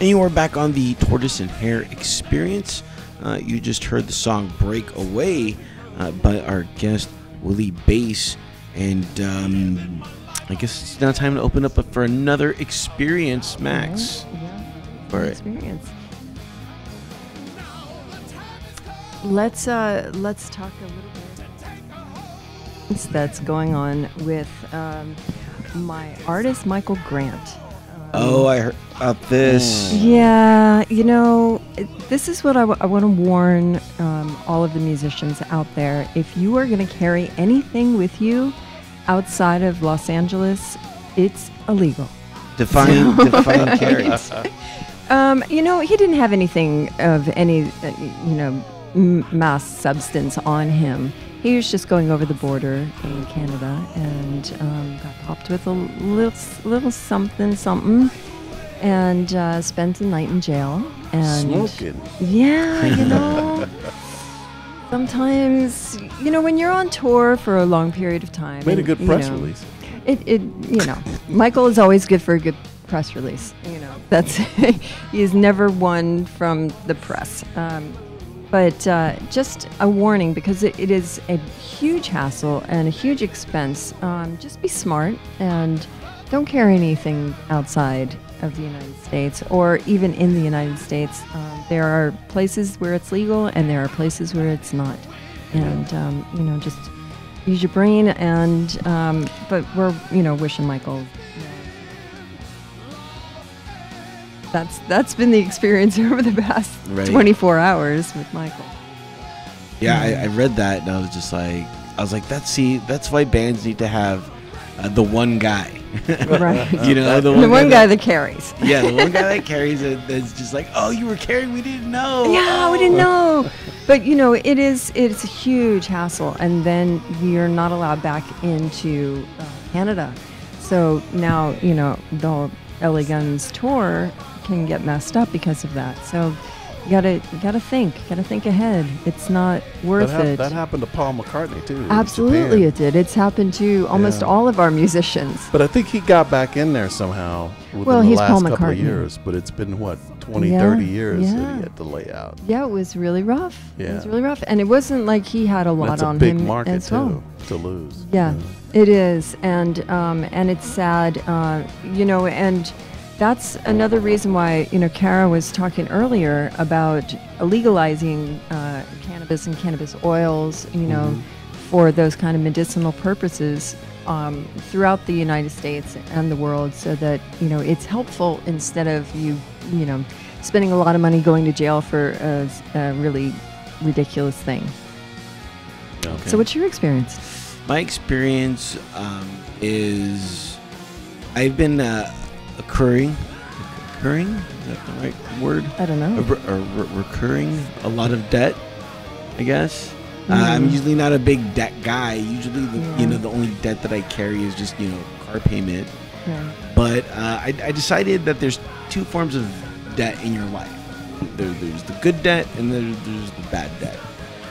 And you are back on the Tortoise and Hare Experience. Uh, you just heard the song Break Away uh, by our guest, Willie Basse. And um, I guess it's now time to open up for another experience, Max. Yeah. Right. Experience. Let's uh, let's talk a little bit that's going on with um, my artist Michael Grant. Oh, I heard about this. Yeah, you know, this is what I, want to warn um, all of the musicians out there. If you are going to carry anything with you outside of Los Angeles, it's illegal. Define, define carry. Um, you know, he didn't have anything of any, uh, you know, m- mass substance on him. He was just going over the border in Canada and um, got popped with a little, little something, something, and uh, spent the night in jail. And Smoking. yeah, you know. Sometimes, you know, when you're on tour for a long period of time, Made a good press know, release. it, it you know michael is always good for a good press release you know that's he's never one from the press um, but uh, just a warning because it, it is a huge hassle and a huge expense um, just be smart and don't carry anything outside of the united states or even in the united states. Um, there are places where it's legal and there are places where it's not. And um, you know just use your brain and um, but we're you know wishing michael that's that's been the experience over the past Right. 24 hours with michael Yeah, I, I read that and I was just like, I was like, that's see, that's why bands need to have uh, the one guy. right you know, the the one, one guy that, that carries yeah, the one guy that carries it. That's just like, oh, you were carrying, we didn't know. yeah we didn't know but you know it is it's a huge hassle and then you're not allowed back into uh, canada so now you know the la guns tour can get messed up because of that so you gotta you gotta think gotta think ahead it's not worth That, hap- it that happened to Paul McCartney too. absolutely it did it's happened to almost Yeah. all of our musicians But I think he got back in there somehow within Well, the he's last Paul couple of McCartney. years. But it's been what 20, Yeah, 30 years that yeah. he had to lay out. yeah it was really rough Yeah. it was really rough and it wasn't like he had a lot That's a on big him market as too well to lose. Yeah, you know. it is, and um, and it's sad, uh, you know, and that's another reason why you know Kara was talking earlier about legalizing uh, cannabis and cannabis oils, you know, for those kind of medicinal purposes um, throughout the United States and the world, so that you know it's helpful instead of you, you know, spending a lot of money going to jail for a, a really ridiculous thing. Okay. So, what's your experience? My experience um, is I've been uh, occurring, occurring, is that the right word? I don't know. A re- a re- recurring a lot of debt, I guess. Uh, I'm Mhm. usually not a big debt guy. Usually, the, Yeah. you know, the only debt that I carry is just you know car payment. Yeah. But uh, I, I decided that there's two forms of debt in your life. There, there's the good debt and there, there's the bad debt.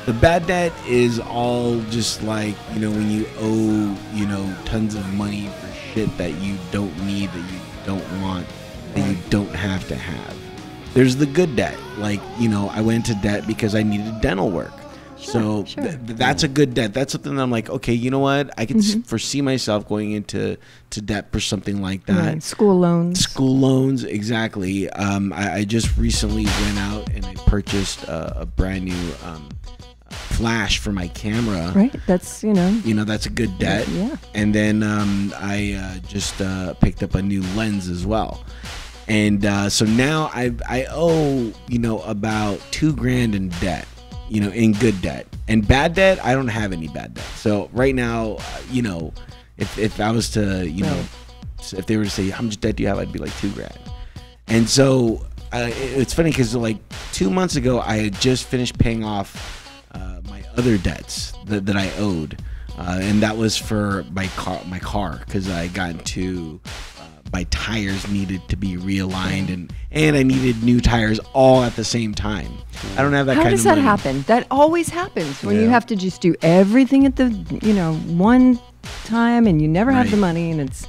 The bad debt is all just like you know when you owe you know tons of money for shit that you don't need, that you don't want, that you don't have to have. There's the good debt, like you know I went into debt because I needed dental work. so sure. th- th- that's a good debt. That's something that I'm like, okay, you know what? I can s Mhm. foresee myself going into to debt for something like that. Right. School loans. School loans, exactly. Um, I, I just recently went out and I purchased a, a brand new um, flash for my camera. Right. That's you know. You know, that's a good debt. Yeah. And then um, I uh, just uh, picked up a new lens as well. And uh, so now I I owe you know about two grand in debt, you know, in good debt and bad debt. I don't have any bad debt. So right now, you know, if if I was to you know, if they were to say how much debt do you have, I'd be like two grand. And so uh, it- it's funny because like two months ago, I had just finished paying off uh, my other debts that, that I owed, uh, and that was for my car, my car, because I got into uh, my tires needed to be realigned, and and I needed new tires all at the same time. I don't have that How kind does of that money. happen? That always happens when you have to just do everything at the you know one time and you never have the money and it's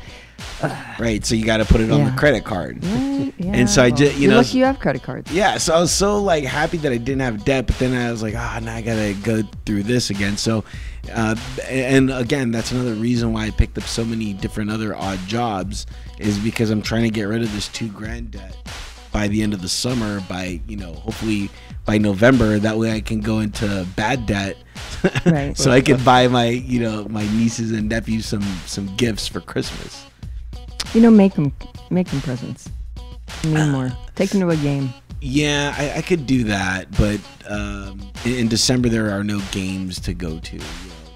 right? So you got to put it on Yeah. the credit card. Right, yeah, And so I just, you you're know, lucky you have credit cards. Yeah, so I was so like happy that I didn't have debt, but then I was like, ah, now I gotta go through this again. So, uh, and again, that's another reason why I picked up so many different other odd jobs is because I'm trying to get rid of this two grand debt by the end of the summer. By you know, hopefully by November, that way I can go into bad debt. Right. so I can buy my you know my nieces and nephews some some gifts for Christmas. You know, make them make them presents. You need more. Take them to a game. Yeah, I, I could do that, but um, in, in December there are no games to go to.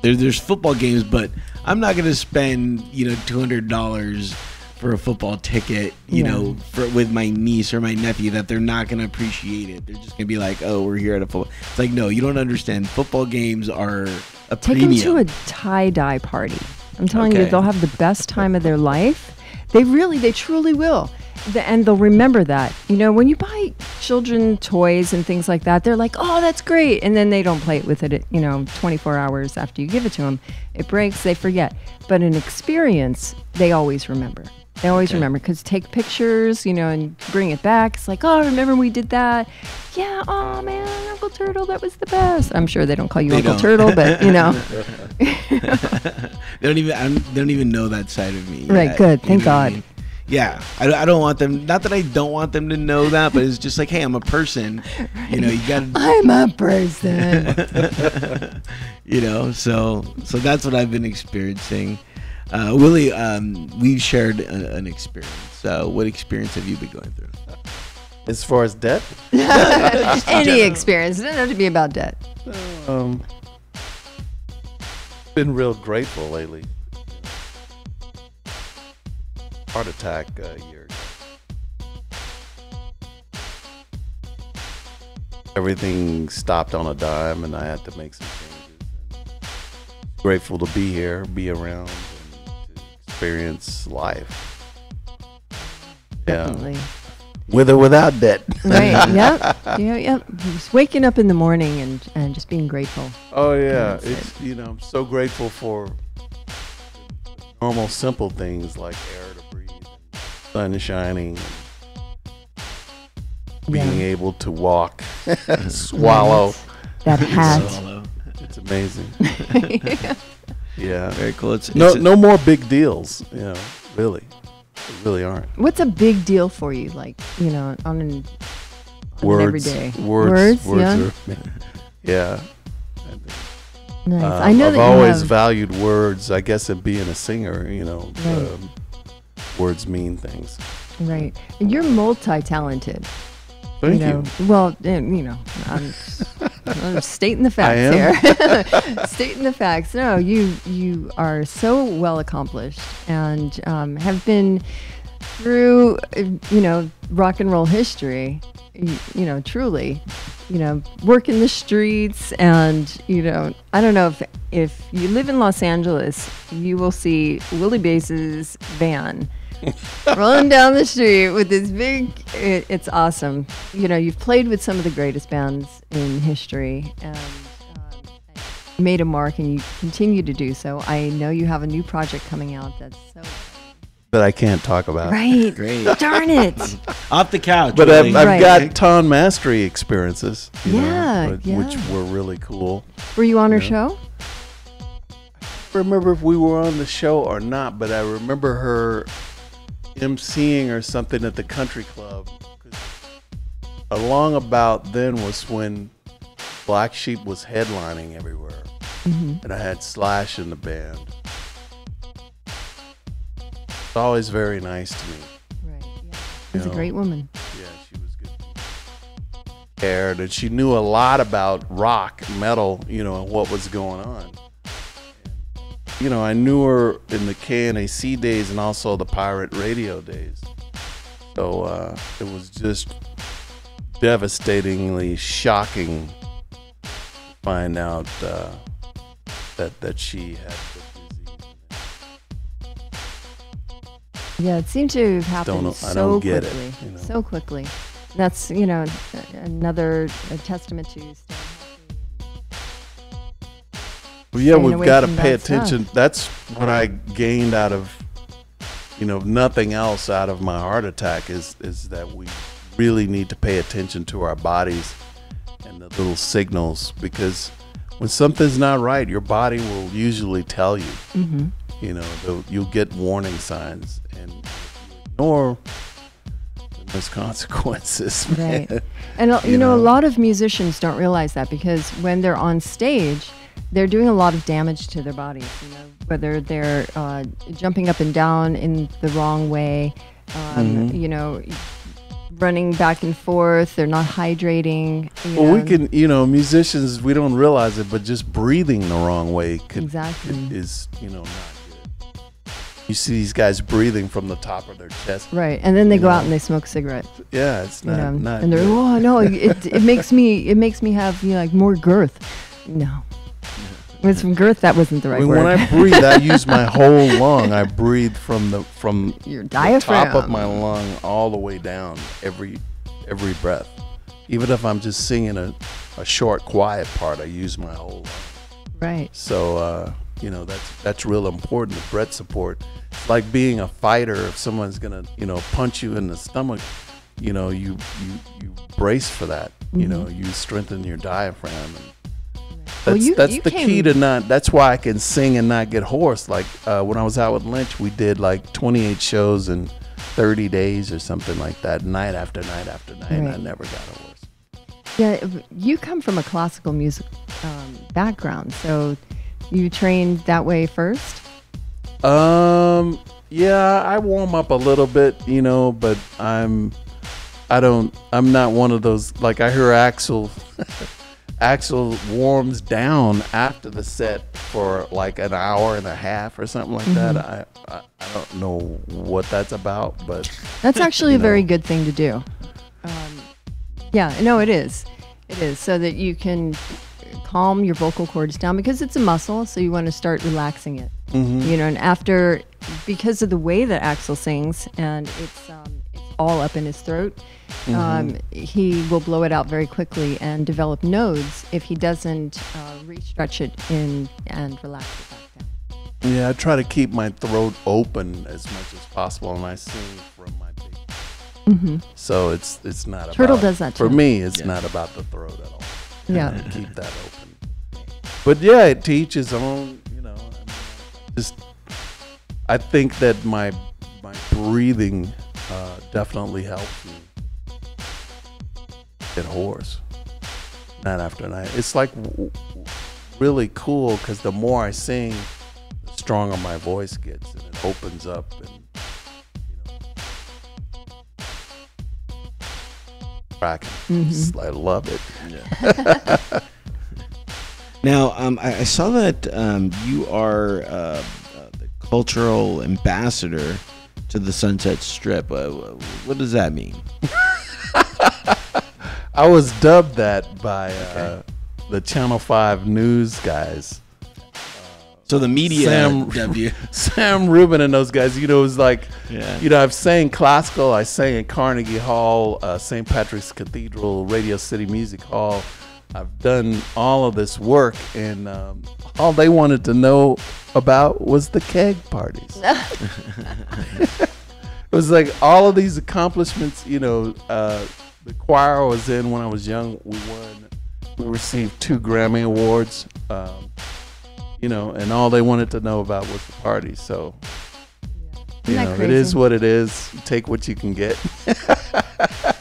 There, there's football games, but I'm not going to spend you know two hundred dollars for a football ticket. You Yeah. know, for, with my niece or my nephew that they're not going to appreciate it. They're just going to be like, "Oh, we're here at a football." It's like, no, you don't understand. Football games are a Take premium. them to a tie dye party. I'm telling you, they'll have the best time of their life. They really, they truly will. The, and they'll remember that. You know, when you buy children toys and things like that, they're like, "Oh, that's great," and then they don't play it with it. You know, 24 hours after you give it to them, it breaks. They forget. But an experience, they always remember. They always Okay. remember because take pictures, you know, and bring it back. It's like, oh, remember we did that? Yeah. Oh man, Uncle Turtle, that was the best. I'm sure they don't call you They Uncle don't. Turtle, but you know. they don't even I don't, they don't even know that side of me. Right, yet, good. Thank what I God. mean? Yeah, I, I don't want them. Not that I don't want them to know that, but it's just like, hey, I'm a person. You know, you got I'm a person. you know. So, so that's what I've been experiencing. Uh, Willie, um, we've shared a, an experience. Uh, what experience have you been going through? As far as debt, Any experience. It doesn't have to be about debt. um, been real grateful lately. Heart attack uh, a year ago. Everything stopped on a dime, and I had to make some changes. Grateful to be here, be around, and to experience life. Yeah, Definitely. with or without debt. Right. yep. Yeah. Yep. Just waking up in the morning and, and just being grateful. Oh yeah, That's it's you know I'm so grateful for normal simple things like air to breathe, sun shining, being Yeah. able to walk, swallow. That hat. Solo. It's amazing. Yeah. Yeah, very cool. It's, No, it's no more big deals. You know, really, They really aren't. What's a big deal for you? Like, you know, on an, on an Words, everyday. words, Words, yeah. are, yeah. Nice. Uh, I know I've that always have, valued words. I guess in being a singer, you know, Right. um, words mean things. right. And you're multi-talented. Thank you you. Well, you know, I'm, I'm stating the facts am? here. stating the facts. No, you you are so well accomplished and um, have been through, you know, rock and roll history. You, you know, truly, you know, work in the streets, and you know, I don't know if if you live in Los Angeles, you will see Willie Basse's van rolling down the street with this big it, it's awesome you know you've played with some of the greatest bands in history and um, made a mark and you continue to do so i know you have a new project coming out that's so That I can't talk about. right Great. darn it Off the couch. But I've, I've Right. got Tawn Mastrey experiences, you Yeah, know, which, which were really cool. were you on her Yeah. show I remember if we were on the show or not, but I remember her emceeing or something at the country club. Along about then was when Black Sheep was headlining everywhere, hmm and I had Slash in the band. It's always very nice to me. right yeah she's a great woman Yeah, she was good. Cared, and she knew a lot about rock, metal, you know, and what was going on. You know, I knew her in the KNAC days and also the pirate radio days. So uh, it was just devastatingly shocking to find out uh, that that she had the disease. yeah it seemed to have happened Don't so don't get it, quickly you know. so quickly that's you know another a testament to Well, yeah, we've got to pay stuff. attention. That's what I gained out of, you know, nothing else out of my heart attack is is that we really need to pay attention to our bodies and the little signals because when something's not right, your body will usually tell you. Mm-hmm. You know, you'll get warning signs, and ignore, there's consequences. Right. man. And uh, you, You know, a lot of musicians don't realize that because when they're on stage, they're doing a lot of damage to their bodies. You know, whether they're uh, jumping up and down in the wrong way, um, Mm-hmm. you know, running back and forth. They're not hydrating. You Well, we can, you know, musicians, we don't realize it, but just breathing the wrong way could, Exactly. could- is, you know, not good. You see these guys breathing from the top of their chest. Right, and then they go you out and they smoke cigarettes. Yeah, it's You not, know, not and they're good. oh no, it, it makes me it makes me have you know, like more girth. No, with from girth that wasn't the right when, word. when I breathe, I use my whole lung. I breathe from the from Your the diaphragm. top of my lung all the way down every every breath. Even if I'm just singing a, a short quiet part, I use my whole lung. right. So uh, you know that's that's real important. The breath support. It's like being a fighter. If someone's gonna you know punch you in the stomach, you know you you you brace for that. You know you strengthen your diaphragm. And that's Well, you- that's you the key to not. That's why I can sing and not get hoarse. Like uh, when I was out with Lynch, we did like 28 shows in 30 days or something like that, night after night after night. and I never got hoarse. Yeah, you come from a classical music um, background, so you trained that way first. Um, yeah, I warm up a little bit, you know, but I'm, I don't, I'm not one of those. Like I hear Axl, Axl warms down after the set for like an hour and a half or something like that. I, I, I don't know what that's about, but That's actually a very good thing to do. Um, yeah, no, it is. It is so that you can calm your vocal cords down because it's a muscle, so you want to start relaxing it. You know, and after because of the way that Axl sings and it's um, it's all up in his throat, um, he will blow it out very quickly and develop nodes if he doesn't uh, re-stretch it in and relax it back down. yeah, I try to keep my throat open as much as possible, and I sing from my big. So it's it's not Mm-hmm. Turtle about, does that for too. me. It's Yeah. not about the throat at all. Yeah. to keep that open. But yeah, it teaches on. You know, I mean, just I think that my my breathing uh, definitely helps me get hoarse night after night. It's like w- w- really cool because the more I sing, the stronger my voice gets, and it opens up and. you know, Cracking. Just- I love it. Now, um, I, I saw that um, you are uh, uh, the cultural ambassador to the Sunset Strip. Uh, what does that mean? I was dubbed that by uh, the Channel 5 news guys. So the media Sam- W. Sam Rubin and those guys, you know, it was like, Yeah. you know, I've sang classical, I sang in Carnegie Hall, uh, St. Patrick's Cathedral, Radio City Music Hall. I've done all of this work, and um, all they wanted to know about was the keg parties. it was like all of these accomplishments, you know, uh, the choir I was in when I was young, we won, we received two Grammy Awards. Um, you know, and all they wanted to know about was the party. So, you know, it crazy? is what it is. Take what you can get.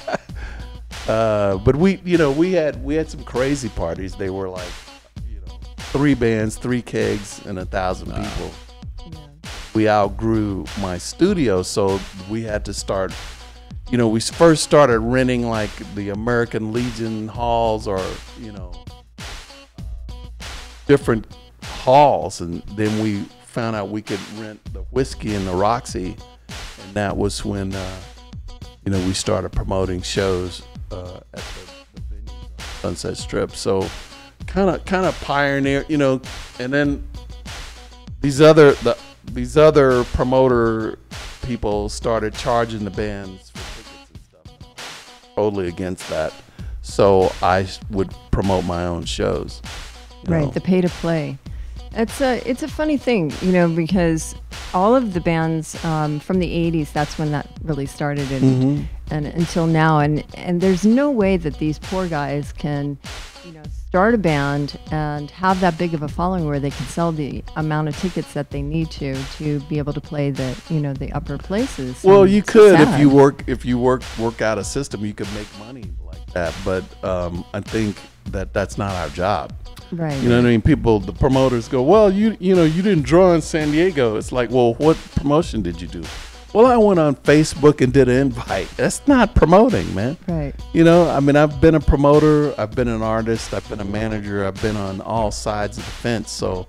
uh, but we, you know, we had we had some crazy parties. They were like, you know, three bands, three kegs, and a thousand people. We outgrew my studio, so we had to start. You know, we first started renting like the American Legion halls, or you know, different halls, and then we found out we could rent the whiskey and the Roxy, and that was when uh, you know we started promoting shows uh, at the, the venues Sunset Strip. So kind of kind of pioneer, you know, and then these other the these other promoter people started charging the bands for tickets and stuff. Totally against that. So I would promote my own shows. Right, know. the pay to play. It's a it's a funny thing, you know, because all of the bands um, from the '80s. That's when that really started, and, Mm-hmm. And until now. And and there's no way that these poor guys can, you know, start a band and have that big of a following where they can sell the amount of tickets that they need to to be able to play the you know the upper places. Well, And you could if you work if you work work out a system, you could make money like that. But um, I think that that's not our job. right. You know what I mean? People, the promoters go, well, you you know, you didn't draw in San Diego. It's like, well, what promotion did you do? Well, I went on Facebook and did an invite. That's not promoting, man. Right. You know, I mean, I've been a promoter, I've been an artist, I've been a manager, I've been on all sides of the fence. So,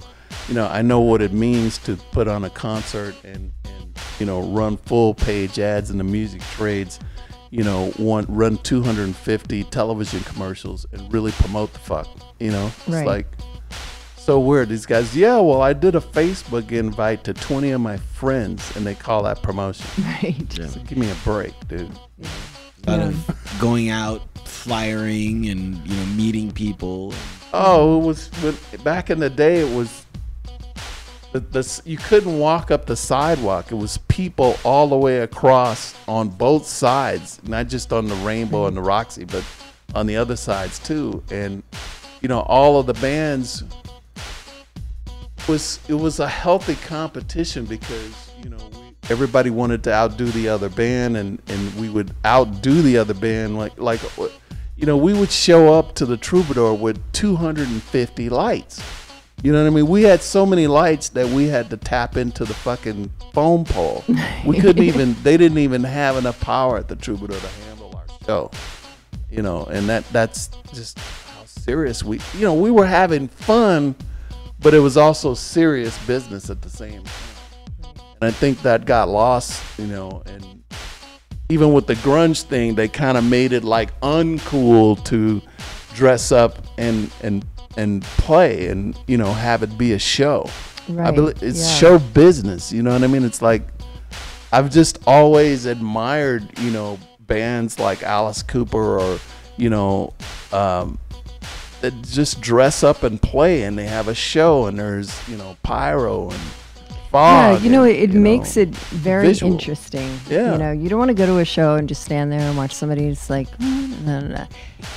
you know, I know what it means to put on a concert and, and you know, run full page ads in the music trades, you know, one, run 250 television commercials and really promote the fuck. You know, it's Right. like so weird. These guys, yeah, well, I did a Facebook invite to 20 of my friends and they call that promotion. Right. So give me a break, dude. A lot Yeah. of going out, flyering, and you know meeting people. Oh, it was with, back in the day. It was the, the you couldn't walk up the sidewalk. It was people all the way across on both sides, not just on the Rainbow and the Roxy, but on the other sides too. And you know, all of the bands was it was a healthy competition because you know we, everybody wanted to outdo the other band and and we would outdo the other band like like you know we would show up to the troubadour with 250 lights. You know what i mean? We had so many lights that we had to tap into the fucking phone pole. We couldn't even they didn't even have enough power at the troubadour to handle our show. You know and that that's just how serious we you know we were having fun but it was also serious business at the same time. And i think that got lost you know and even with the grunge thing they kind of made it like uncool to dress up and and and play and you know have it be a show. I Right, believe it's yeah. show business you know what i mean? It's like I've just always admired, you know, bands like Alice Cooper or, you know, um, that just dress up and play and they have a show and there's, you know, pyro and fog. Yeah, you know, and, it you makes know, it very visual. interesting. Yeah. You know, you don't want to go to a show and just stand there and watch somebody just like, "Oh, no, no, no.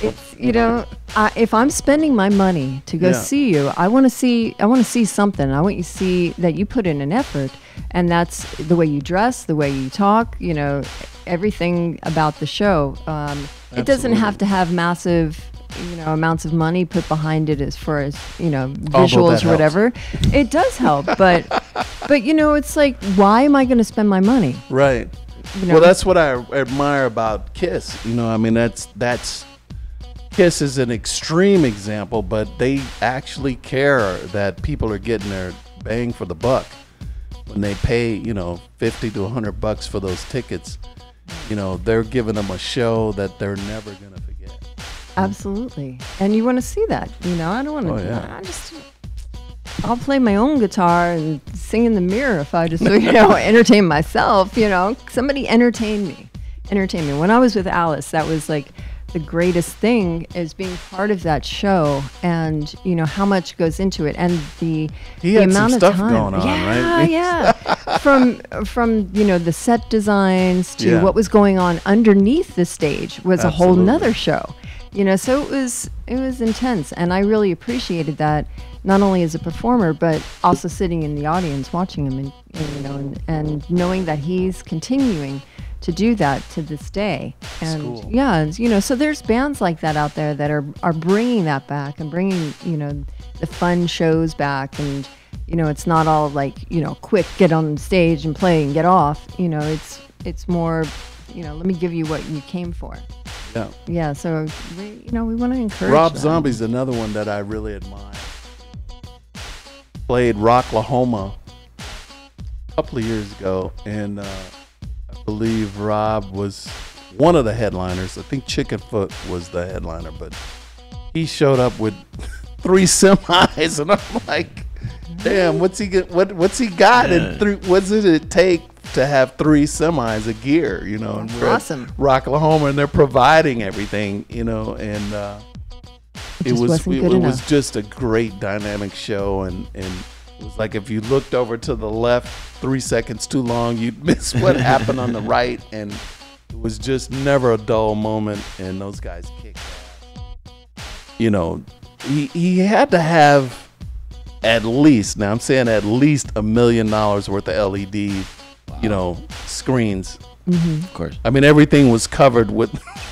It's, you know, I, if I'm spending my money to go Yeah. see you, I want to see, I want to see something. I want you to see that you put in an effort. And that's the way you dress, the way you talk, you know, everything about the show. Um, it doesn't have to have massive, you know, amounts of money put behind it as far as, you know, oh, visuals that or helps. whatever. It does help, but but you know, it's like, why am I going to spend my money? Right. You know? Well, that's what I admire about Kiss. You know, I mean, that's that's Kiss is an extreme example, but they actually care that people are getting their bang for the buck when they pay, you know, fifty to hundred bucks for those tickets. You know, they're giving them a show that they're never gonna forget. Absolutely, and you want to see that. You know, I don't want to. Oh, yeah. I just. I'll play my own guitar and sing in the mirror if I just, you know, entertain myself. You know, somebody entertain me, entertain me. When I was with Alice, that was like the greatest thing is being part of that show, and you know how much goes into it, and the He the amount of stuff time. going on, yeah, right? Yeah, from from you know the set designs to Yeah. what was going on underneath the stage was a whole Absolutely. nother show you know so it was it was intense and i really appreciated that not only as a performer but also sitting in the audience watching him and, and you know and, and knowing that he's continuing to do that to this day. And cool. yeah and, you know so there's bands like that out there that are are bringing that back and bringing you know the fun shows back. And you know it's not all like you know quick get on stage and play and get off. You know it's it's more you know let me give you what you came for Yeah. yeah, so we, you know, we want to encourage. Rob them. Zombie's another one that I really admire. Played Rocklahoma a couple of years ago, and uh, I believe Rob was one of the headliners. I think Chickenfoot was the headliner, but he showed up with three semis, and I'm like, "Damn, what's he get? What what's he got? Yeah. And three, what does it take to have three semis of gear? You know, and we're at Awesome. Rocklahoma, and they're providing everything. You know, and uh, It it was it, it was just a great dynamic show, and and It was like if you looked over to the left three seconds too long, you'd miss what happened on the right, and it was just never a dull moment. And those guys kicked ass. You know, he he had to have at least now I'm saying at least a million dollars worth of LED, you know, screens. Mm-hmm. Of course. I mean, everything was covered with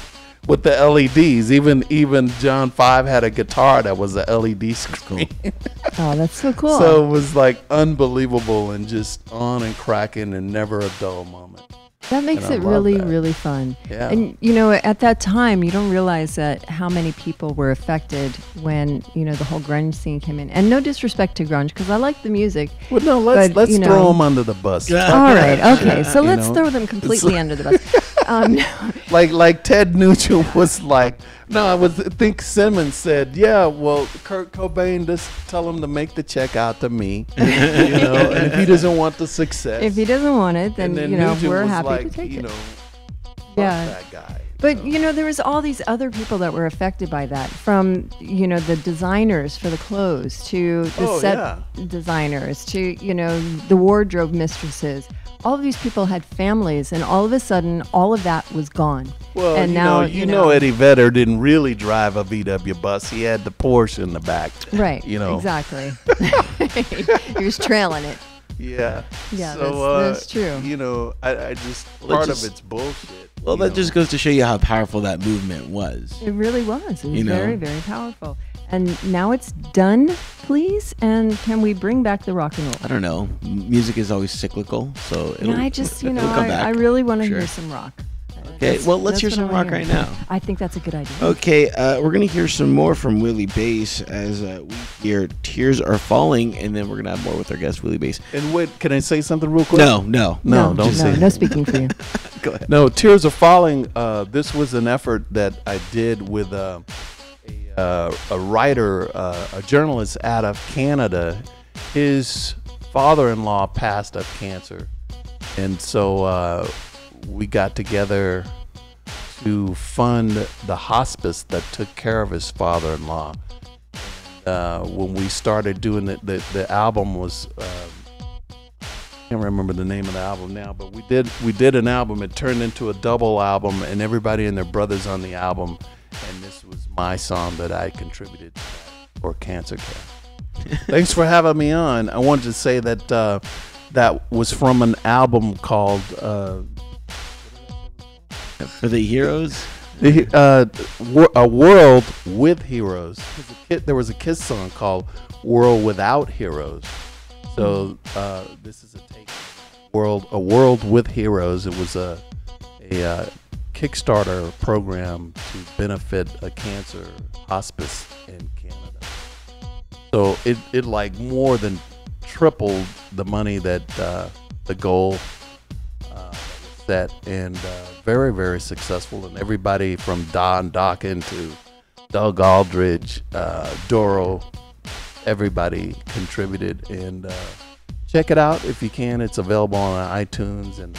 with the LEDs. Even even John Five had a guitar that was a LED screen. Oh, that's so cool. so it was like unbelievable and just on and cracking and never a dull moment. That makes it really, that. really fun. Yeah. And you know, at that time, you don't realize that how many people were affected when you know the whole grunge scene came in. And no disrespect to grunge, because I like the music. Well, no, let's But, let's you throw them under the bus. All right, okay. So let's know, throw them completely under the bus. Um, like like Ted Nugent was like, no, I was I think Simmons said, yeah, well, Kurt Cobain just tell him to make the check out to me, you know, and if he doesn't want the success, if he doesn't want it, then, then you know Nugent we're happy like, to take you it. know, fuck Yeah. that guy. But you know, there was all these other people that were affected by that, from you know the designers for the clothes to the Oh, set yeah. designers to you know the wardrobe mistresses. All of these people had families, and all of a sudden, all of that was gone. Well, and you now know, you know, Eddie Vedder didn't really drive a VW bus. He had the Porsche in the back. right? You know, exactly. he was trailing it. Yeah. Yeah, so, that's- uh, that's true. You know, I, I just part just- of it's bullshit. Well, that know. just goes to show you how powerful that movement was. It really was. It was You know? very, very powerful. And now it's done, please. And can we bring back the rock and roll? I don't know. Music is always cyclical, so it'll, I just, you know, I. I really want to Sure. hear some rock. Okay, That's- well, let's hear some I wanna rock right now. I think that's a good idea. Okay, uh, we're gonna hear some more from Willie Basse as uh, we hear "Tears Are Falling," and then we're gonna have more with our guest Willie Basse. And wait, can I say something real quick? No, no, No, don't no, say no speaking for you. Go ahead. No, Tears Are Falling. Uh, this was an effort that I did with uh, a, writer, uh, a journalist out of Canada. His father-in-law passed of cancer, and so uh, we got together to fund the hospice that took care of his father-in-law. Uh, when we started doing it, the, the album was. Um, can't remember the name of the album now, but we did we did an album. It turned into a double album, and everybody and their brothers on the album. And this was my song that I contributed for Cancer Care. Thanks for having me on. I wanted to say that uh, that was from an album called uh, For the heroes, the, uh, Wor- A World with Heroes. There's There was a Kiss song called World Without Heroes. So uh, this is a take world a world with heroes. It was a a uh, Kickstarter program to benefit a cancer hospice in Canada. So it, it like more than tripled the money that uh, the goal uh, set and uh, very very successful and everybody from Don Dokken to Doug Aldrich, uh, Doro, everybody contributed and uh, check it out if you can. It's available on iTunes and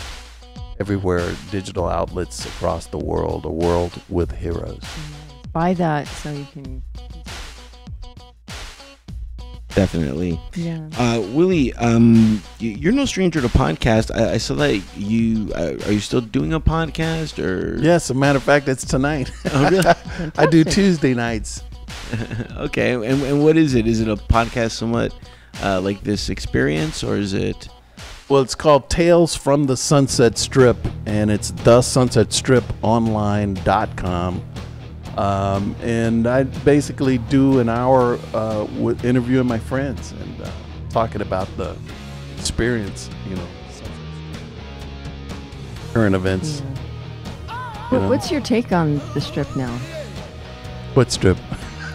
everywhere digital outlets across the world. A world with heroes. Buy that so you can. definitely. Yeah. Uh, Willie, um, you're no stranger to podcast. I, I saw that you uh, are you still doing a podcast or? Yes, a matter of fact, it's tonight. Oh, really? I do Tuesday nights. okay, and, and what is it? Is it a podcast somewhat uh, like this experience, or is it? Well, it's called Tales from the Sunset Strip, and it's thesunsetstriponline.com. Um, and I basically do an hour uh, with interviewing my friends and uh, talking about the experience, you know, current events. What- know. What's your take on the strip now? What strip?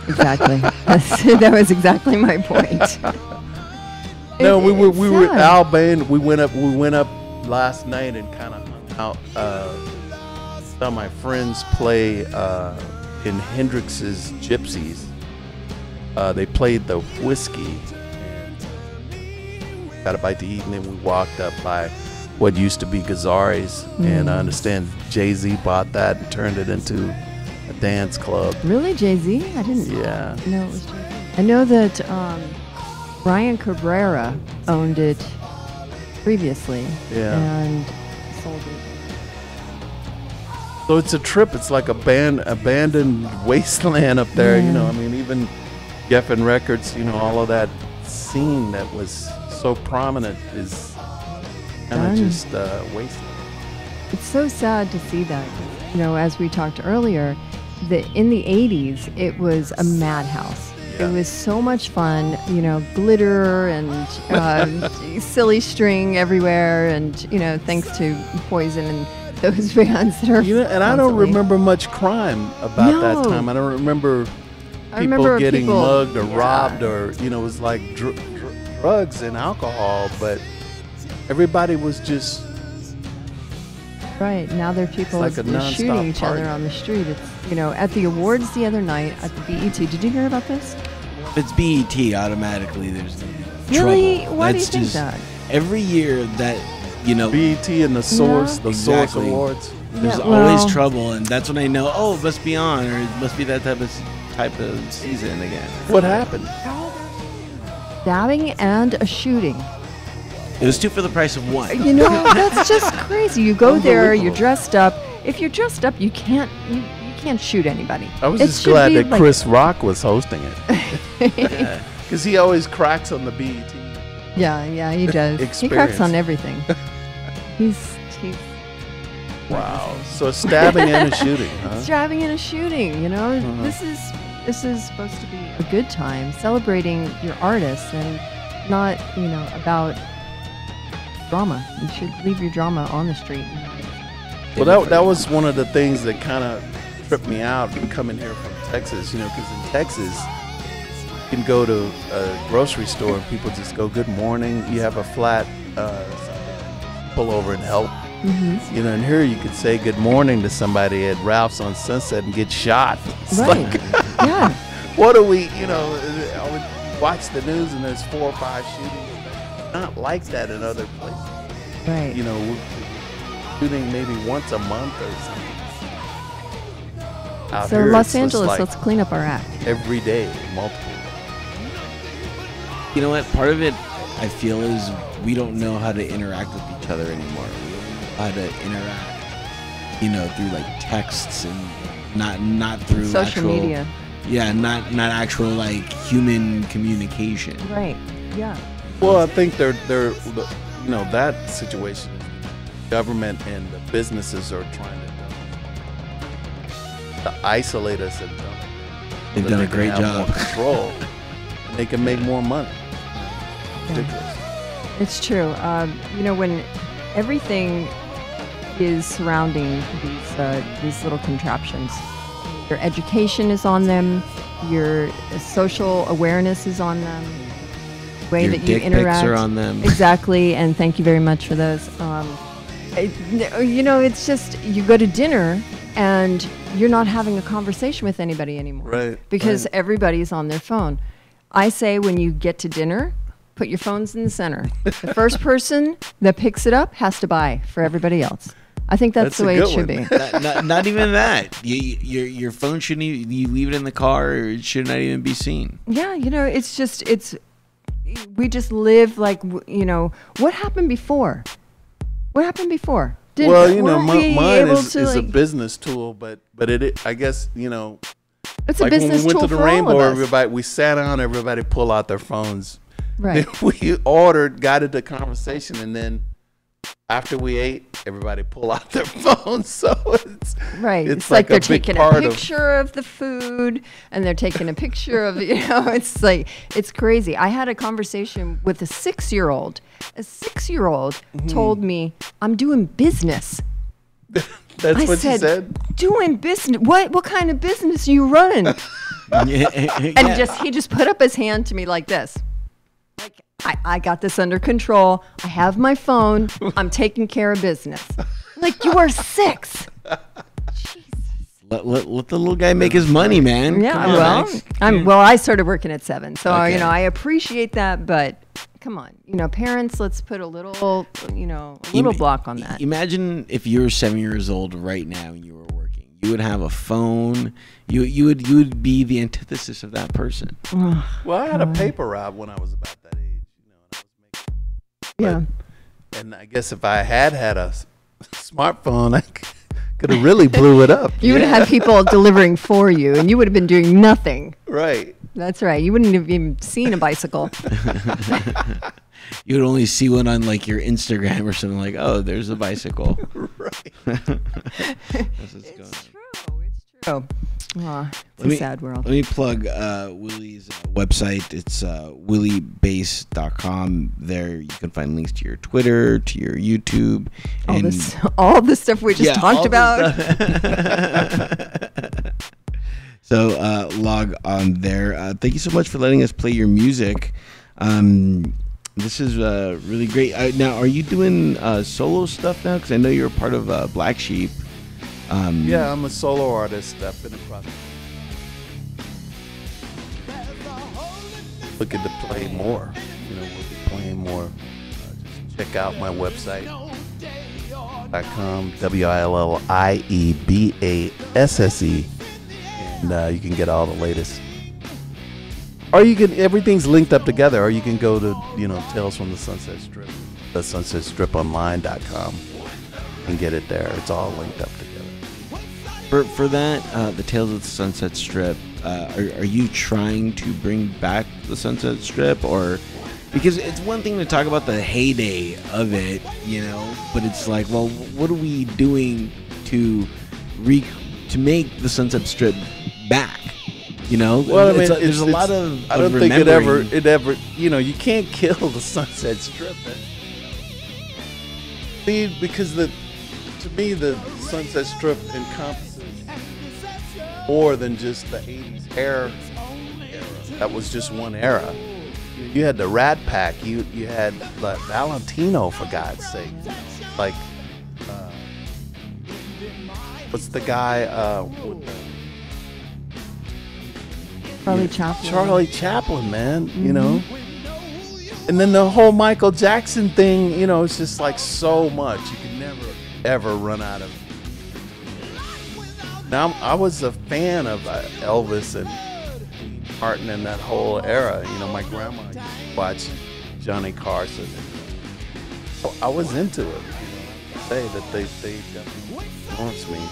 Exactly. That was exactly my point. No, It- we were we were sad. Al Bain. We went up we went up last night and kind of hung out. Uh, saw my friends play uh, in Hendrix's Gypsies. Uh, they played the whiskey. And got a bite to eat, and then we walked up by what used to be Gazzarri's, and I Mm. understand Jay Z bought that and turned it into a dance club. Really, Jay Z? I didn't Yeah. know it was Jay Z. I know that um, Ryan Cabrera owned it previously Yeah. and sold it. So it's a trip. It's like a ban- abandoned wasteland up there. You know, I mean, even Geffen Records, you know, all of that scene that was so prominent is kind of just uh, wasted. It's so sad to see that. You know, as we talked earlier, that in the 80s, it was a madhouse. Yeah. It was so much fun, you know, glitter and uh, silly string everywhere, and, you know, thanks to Poison and those bands that are. You know, and I don't remember much crime about that time. I don't remember people remember getting people- mugged or yeah. robbed or you know it was like dr- dr- drugs and alcohol, but everybody was just Right now, there are people like a that are shooting each party. other on the street. It's you know at the awards the other night at the BET. Did you hear about this? If it's BET, automatically there's gonna Really? trouble. Why do you That's think that? Every year that you know, BET and the Source, the Source Awards. there's Yeah, always trouble, and that's when I know. Oh, it must be on, or it must be that type of type of season again. What happened? Stabbing and a shooting. It was two for the price of one. You know, that's just crazy. You go there, you're dressed up. If you're dressed up, you can't you, you can't shoot anybody. I was It just glad that like- Chris Rock was hosting it. Because he always cracks on the BET. Yeah, yeah, he does. he cracks on everything. he's he's Wow. So stabbing and a shooting, huh? driving in a shooting. You know, Uh-huh. this is this is supposed to be a good time, celebrating your artists, and not you know about drama. You should leave your drama on the street. Well, that, that was one of the things that kind of tripped me out coming here from Texas, you know, because in Texas, you can go to a grocery store and people just go, Good morning. You have a flat, uh, pull over and help. Mm-hmm. You know, and here you could say good morning to somebody at Ralph's on Sunset and get shot. It's Right. like, yeah. what do we, you know, I would watch the news and there's four or five shootings. Not like that in other places. Right. You know, shooting maybe once a month or something. Out so here, Los Angeles, like let's clean up our act. every day, multiple. You know what? Part of it, I feel, is we don't know how to interact with each other anymore. We don't know how to interact, you know, through like texts and not not through Social actual, media. Yeah, not not actual like human communication. Right. Yeah. Well, I think they're they're you know that situation. Government and the businesses are trying to, to isolate us and dump They've done they a great job. Control, they can make more money. Ridiculous. It's true. Um, you know, when everything is surrounding these uh, these little contraptions, your education is on them, your social awareness is on them, the way Your that you dick pics interact are on them. exactly. And thank you very much for those. Um, it- you know, it's just you go to dinner and you're not having a conversation with anybody anymore, Right, Because right. everybody's on their phone. I say when you get to dinner, put your phones in the center. The first person that picks it up has to buy for everybody else. I think that's, That's the way it should one. be. not, not, not even that. You, you- your your phone shouldn't even, you leave it in the car or it should not even be seen. Yeah, you know, it's just it's we just live like you know what happened before. What happened before? Did, well, you know, my, mine is, is a business tool, but but it I guess you know It's a like when business we went tool to the rainbow, everybody we sat down, everybody pull out their phones. Right. Then we ordered, got into conversation, and then after we ate, everybody pull out their phones. So it's Right. It's, It's, like, like, they're taking a part of picture of, the food and they're taking a picture of, you know, it's like, it's crazy. I had a conversation with a six year old. A six year old Mm-hmm. told me, I'm doing business. that's I what said, you said. Doing business? What, what kind of business are you running? and and just, he just put up his hand to me like this. Like, I, I got this under control. I have my phone. I'm taking care of business. Like, you are six. let, let, let the little guy make his money, man. Yeah, on, well, Max. I'm well. I started working at seven, so uh, you know I appreciate that. But come on, you know, parents, let's put a little, you know, a little Ima- block on that. Imagine if you were seven years old right now and you were working. You would have a phone. You you would you would be the antithesis of that person. Ugh, Well, I had a paper route when I was about that age, making yeah. And I guess if I had had a smartphone, I could have really blew it up. You would have had people delivering for you, and you would have been doing nothing. Right. That's right. You wouldn't have even seen a bicycle. You would only see one on like your Instagram or something like, oh, there's a bicycle. Right. That's what's going on. true. It's true. Aw, it's Let a me- sad world. Let me plug uh, Willie's uh, website. It's uh, williebasse.com. There you can find links to your Twitter, to your YouTube. all this, all the stuff we just Yeah, talked about. so uh, log on there. Uh, thank you so much for letting us play your music. Um, this is uh, really great. Uh, now, are you doing uh, solo stuff now? Because I know you're a part of uh, Black Sheep. Um, Yeah, I'm a solo artist. I've been across. Looking to play more. You know, we'll be playing more. Uh, just check out my website. .com, W-I-L-L-I-E B-A-S-S-E. And uh, you can get all the latest. Or you can, everything's linked up together. Or you can go to, you know, Tales from the Sunset Strip, the Sunset Strip sunsetstriponline.com and get it there. It's all linked up together. For, for that, uh, the Tales of the Sunset Strip, uh, are, are you trying to bring back the Sunset Strip, or because it's one thing to talk about the heyday of it, you know, but it's like, well, what are we doing to re to make the Sunset Strip back? You know, Well, I mean, It's it's- there's a lot of. I don't think it ever, it ever, you know, you can't kill the Sunset Strip. See, because the, to me, the Sunset Strip encompasses more than just the '80s hair era. That was just one era. You had the Rat Pack. You you had like Valentino, for God's sake. Like, uh, what's the guy? Uh, Charlie Chaplin. Charlie Chaplin, man, you know. And then the whole Michael Jackson thing, you know, it's just like so much. You can never ever run out of. Now I was a fan of uh, Elvis and Martin and that whole era. You know, my grandma watched Johnny Carson. So I was into it. Say that they they influenced me.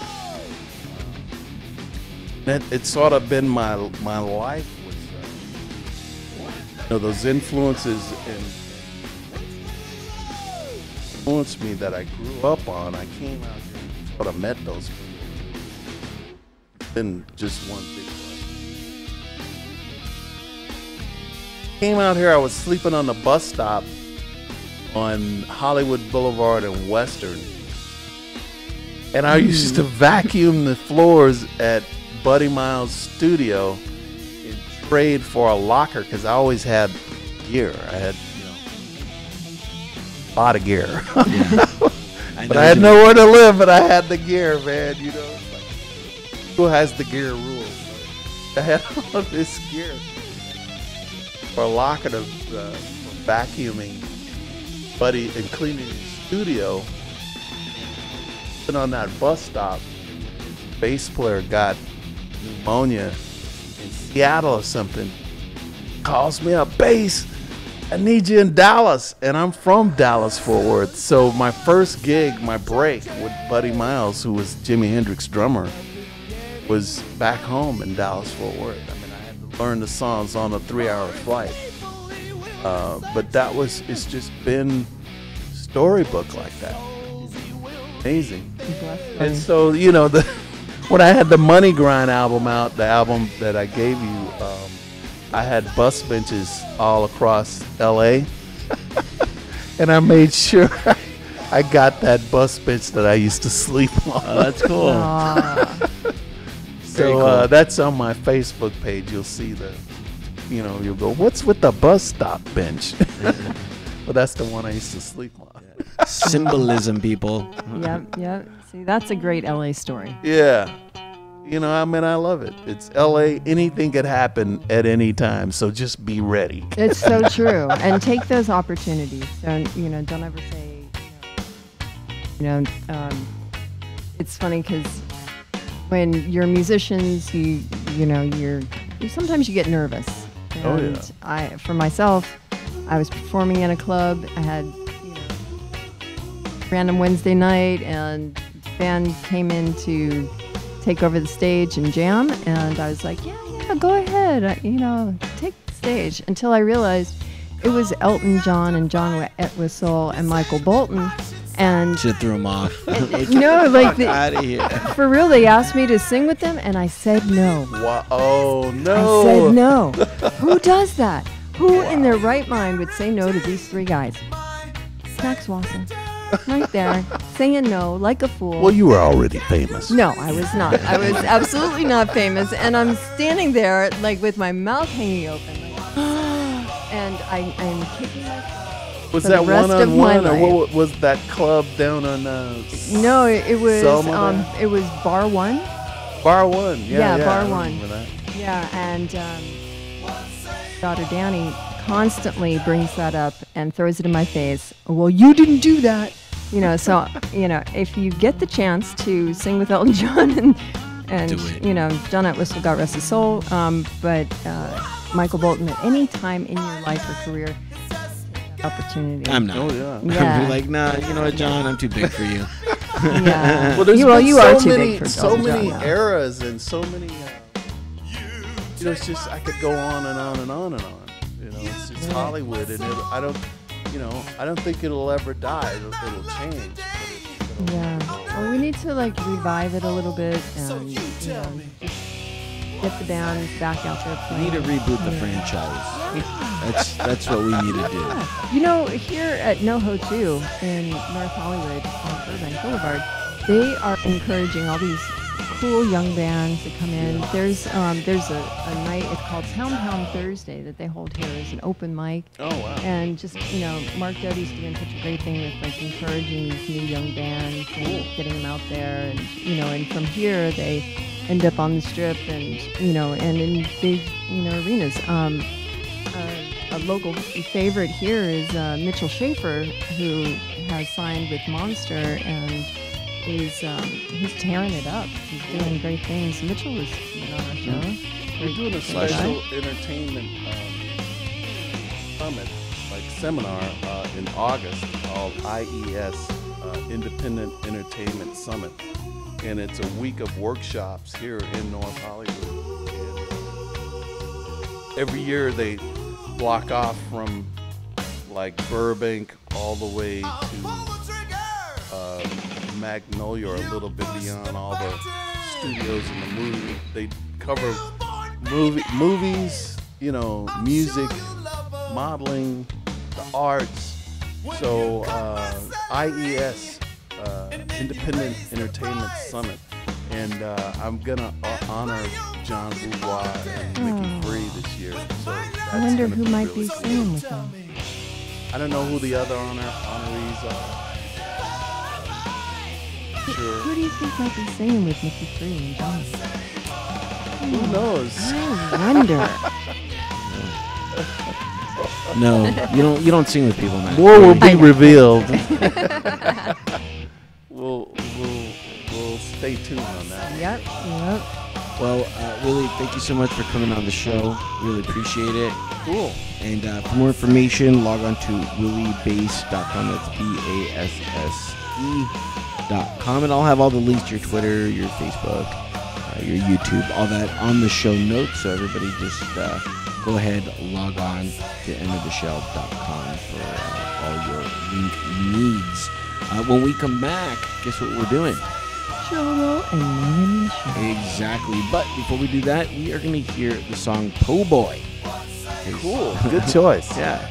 That it's sort of been my my life uh, you know, those influences and influenced me that I grew up on. I came out sort of met those people. Just one big one. Came out here, I was sleeping on the bus stop on Hollywood Boulevard and Western. And I used to hmm. vacuum the floors at Buddy Miles' studio and trade for a locker because I always had gear. I had, you know, a lot of gear. I but I had nowhere to live, but I had the gear, man. You know, who has the gear rules? I had all this gear for locker to, uh, vacuuming, Buddy, and cleaning studio. And on that bus stop, bass player got pneumonia in Seattle or something. Calls me up, bass. I need you in Dallas, and I'm from Dallas Fort Worth. So my first gig, my break with Buddy Miles, who was Jimi Hendrix drummer, was back home in Dallas Fort Worth. I mean, I had to learn the songs on a three-hour flight. Uh, but that was it's just been storybook like that. Amazing. And so, you know, the when I had the Money Grind album out, the album that I gave you, um, I had bus benches all across LA. and I made sure I got that bus bench that I used to sleep on. Oh, that's cool. Aw. very so uh, that's on my Facebook page. You'll see the, you know, you'll go, what's with the bus stop bench? well, that's the one I used to sleep on. Symbolism, people. yep, yep. See, that's a great LA story. Yeah. You know, I mean, I love it. It's LA. Anything could happen at any time. So just be ready. It's so true. And take those opportunities. Don't you know? Don't ever say, you know. You know um, it's funny because when you're musicians, you you know you're you, sometimes you get nervous. Oh, yeah. And I for myself, I was performing in a club. I had you know random Wednesday night, and band came in to take over the stage and jam, and I was like, yeah, yeah, go ahead, I, you know, take the stage. Until I realized it was Elton John and John Entwistle and Michael Bolton, and Should throw him off. no, like the, out of here. for real, they asked me to sing with them, and I said no. Wha- Oh I said no. Who does that? Who in their right mind would say no to these three guys? Max Watson, right there, saying no like a fool. Well, you were already famous. no, I was not. I was absolutely not famous, and I'm standing there like with my mouth hanging open, like, and I, I'm kicking myself. Was for that the rest one on my one, or what was that club down on uh, No, it, it was Selma um, there? it was Bar One. Bar One? Yeah, Yeah, Bar I One. that. Yeah, and um, daughter Danny constantly brings that up and throws it in my face. Well, you didn't do that. You know, so you know, if you get the chance to sing with Elton John and and you know, John Entwistle, God rest his soul, um, but uh, Michael Bolton at any time in your life or career, opportunity. I'm not. Oh yeah. Yeah. I'm like, nah, you know what, John? I'm too big for you. yeah. Well, there's you, well, you so are too many, big for so John many now. eras and so many. Uh, you know, it's just I could go on and on and on and on. You know, it's just Hollywood, and it, I don't, you know, I don't think it'll ever die. It'll, it'll change. But it, it'll, Yeah. Well, we need to like revive it a little bit and you know, just get the band back out there We need to reboot the Yeah. franchise. That's that's what we need to do. You know, here at NoHo 2 in North Hollywood on Burbank Boulevard, they are encouraging all these cool young bands to come in. There's um, there's a, a night it's called Town Town Thursday that they hold here as an open mic. oh wow. And just, you know, Mark Doty's doing such a great thing with like encouraging these new young bands and getting them out there. And, you know, and from here they end up on the strip and, you know, and in big, you know, arenas. Um, uh, a local favorite here is uh, Mitchell Schaefer, who has signed with Monster and is um, he's tearing it up. He's doing great things. Mitchell was you know, on our show. We're doing a special entertainment um, summit, like seminar, uh, in August called IES uh, Independent Entertainment Summit, and it's a week of workshops here in North Hollywood. And every year they block off from like Burbank all the way to uh, Magnolia or a little bit beyond all the studios and the movie. They cover movie, movies, you know, music, modeling, the arts. So uh, IES, uh, Independent Entertainment Summit, and uh, I'm gonna uh, honor John Bouvois and Mickey Free this year. So I wonder who be might really be cool. singing with them. I don't know who the other honor honorees are. Sure. Who do you think might be singing with Mickey Free and John? Who knows? I wonder. No, you don't. You don't sing with people, man. More will be revealed. stay tuned on that. one. yep, yep. Well, uh, Willie, thank you so much for coming on the show. Really appreciate it. Cool. And uh, for more information, log on to williebasse.com. That's B A S S E dot com. And I'll have all the links to your Twitter, your Facebook, uh, your YouTube, all that on the show notes. So everybody just uh, go ahead, log on to entertheshell.com for uh, all your link needs. Uh, when we come back, guess what we're doing? Joel and Megan Michelle. Exactly. But before we do that, we are going to hear the song Po Boy. Cool. Good choice. Yeah.